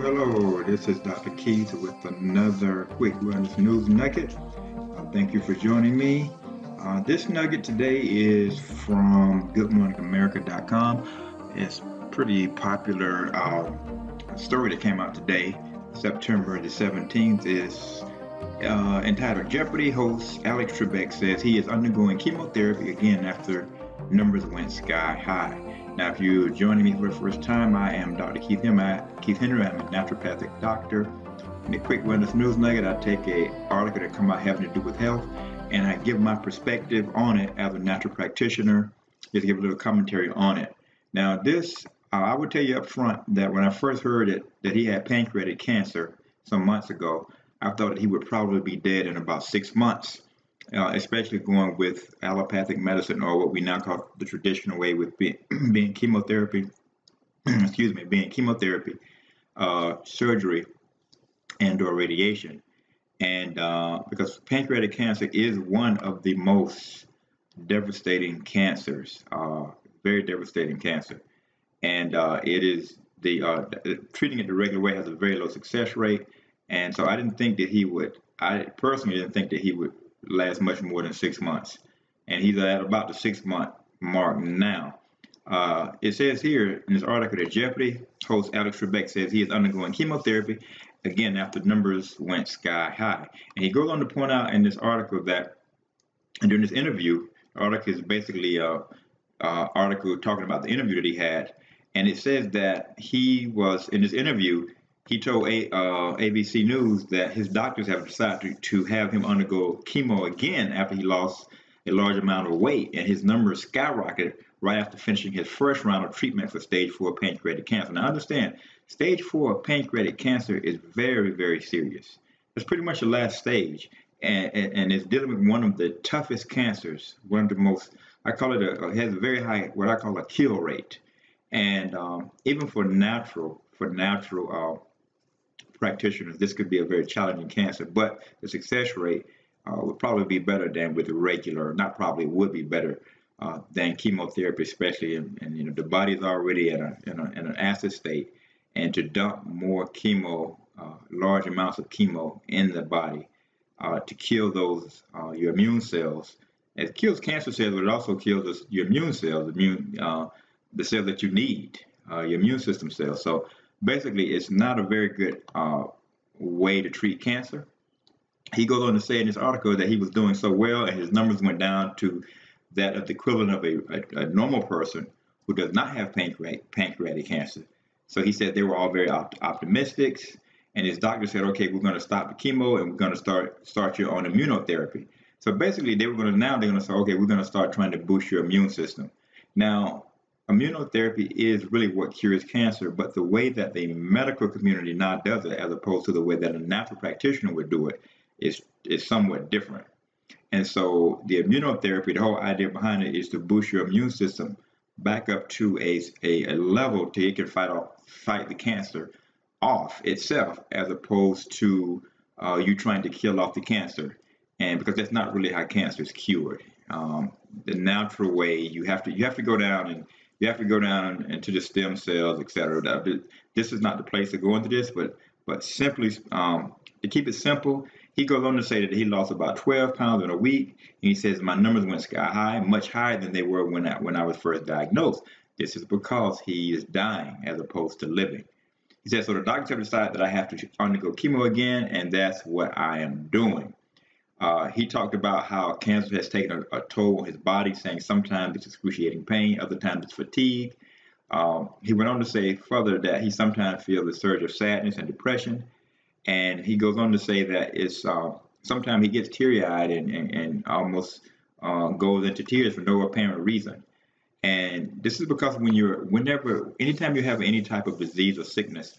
hello. This is Dr. Keith with another quick wellness news nugget. Uh, thank you for joining me. Uh, this nugget today is from GoodMorningAmerica.com. It's pretty popular uh, story that came out today, September the 17th, is uh, entitled Jeopardy host Alex Trebek says he is undergoing chemotherapy again after numbers went sky high. Now, if you're joining me for the first time, I am Dr. Keith Henry. Keith Henry. I'm a naturopathic doctor. In a quick wellness news nugget, I take a article that come out having to do with health, and I give my perspective on it as a natural practitioner. Just give a little commentary on it. Now, this uh, I would tell you up front that when I first heard it that he had pancreatic cancer some months ago, I thought that he would probably be dead in about six months uh, especially going with allopathic medicine or what we now call the traditional way with being, being chemotherapy, excuse me, being chemotherapy, uh, surgery, and or radiation. And uh, because pancreatic cancer is one of the most devastating cancers, uh, very devastating cancer. And uh, it is the uh, treating it the regular way has a very low success rate. And so I didn't think that he would, I personally didn't think that he would last much more than six months. And he's at about the six month mark now. Uh, it says here in this article that Jeopardy host Alex Trebek says he is undergoing chemotherapy again after numbers went sky high. And he goes on to point out in this article that during this interview, the article is basically a, a article talking about the interview that he had. And it says that he was in this interview, he told a, uh, ABC News that his doctors have decided to, to have him undergo chemo again after he lost a large amount of weight, and his numbers skyrocketed right after finishing his first round of treatment for stage four pancreatic cancer. Now, understand, stage four pancreatic cancer is very, very serious. It's pretty much the last stage, and, and, and it's dealing with one of the toughest cancers, one of the most, I call it a, has a very high, what I call a kill rate. And um, even for natural, for natural uh, practitioners, this could be a very challenging cancer, but the success rate uh, would probably be better than with regular, not probably would be better uh, than chemotherapy, especially in, in, you know the body is already in, a, in, a, in, an acid state, and to dump more chemo, uh, large amounts of chemo in the body uh, to kill those uh, your immune cells. It kills cancer cells, but it also kills your immune cells, immune uh, the cells that you need, your immune system cells. So basically it's not a very good uh, way to treat cancer. He goes on to say in this article that he was doing so well and his numbers went down to that of the equivalent of a, a, a normal person who does not have pancreatic, pancreatic cancer. So he said they were all very op optimistic. And his doctor said, okay, we're going to stop the chemo and we're going to start start you on immunotherapy. So basically, they were going to now they're going to say, okay, we're going to start trying to boost your immune system. Now, immunotherapy is really what cures cancer, but the way that the medical community now does it, as opposed to the way that a natural practitioner would do it, is is somewhat different. And so the immunotherapy, the whole idea behind it is to boost your immune system back up to a, a, a level to it can fight off, fight the cancer off itself, as opposed to uh, you trying to kill off the cancer. And because that's not really how cancer is cured. Um, the natural way you have to you have to go down and you have to go down into the stem cells, et cetera. This is not the place to go into this, but but simply um, to keep it simple, he goes on to say that he lost about 12 pounds in a week. And he says my numbers went sky high, much higher than they were when I when I was first diagnosed. This is because he is dying as opposed to living. He says so the doctors have decided that I have to undergo chemo again, and that's what I am doing. Uh, he talked about how cancer has taken a, a, toll on his body, saying sometimes it's excruciating pain, other times it's fatigue. Um, he went on to say further that he sometimes feels a surge of sadness and depression. And he goes on to say that it's uh, sometimes he gets teary eyed and, and, and, almost uh, goes into tears for no apparent reason. And this is because when you're, whenever, anytime you have any type of disease or sickness,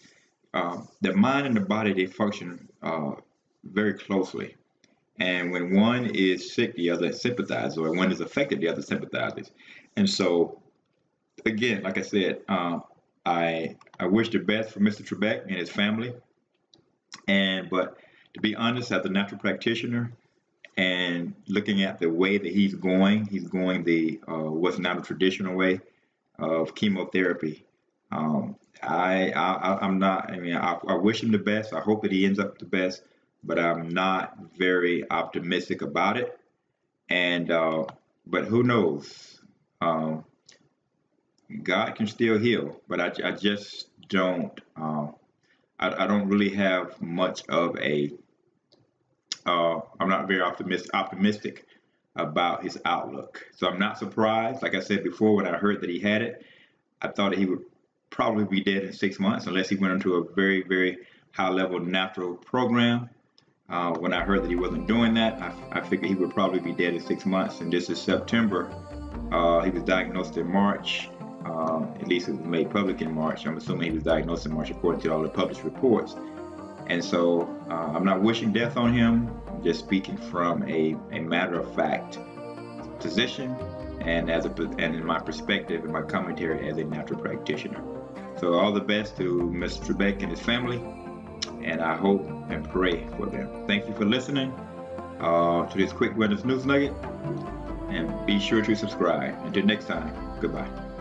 um, the mind and the body, they function uh, very closely. And when one is sick, the other sympathizes, or one is affected, the other sympathizes. And so, again, like I said, uh, I I wish the best for Mr. Trebek and his family. And but to be honest, as a natural practitioner, and looking at the way that he's going, he's going the uh, what's not a traditional way of chemotherapy. Um, I, I I'm not. I mean, I, I wish him the best. I hope that he ends up the best, but I'm not very optimistic about it. And uh, but who knows? Um, God can still heal, but I, I just don't. Um, I, I don't really have much of a. Uh, I'm not very optimistic optimistic about his outlook. So I'm not surprised. Like I said before, when I heard that he had it, I thought that he would probably be dead in six months unless he went into a very, very high level natural program. Uh, when I heard that he wasn't doing that, I, I, figured he would probably be dead in six months. And this is September. Uh, he was diagnosed in March. Uh, at least it was made public in March. I'm assuming he was diagnosed in March according to all the published reports. And so uh, I'm not wishing death on him, I'm just speaking from a, a matter of fact position and as a and in my perspective and my commentary as a natural practitioner. So all the best to Mr. Trebek and his family, and I hope and pray for them. Thank you for listening uh, to this quick wellness news nugget, and be sure to subscribe. Until next time, goodbye.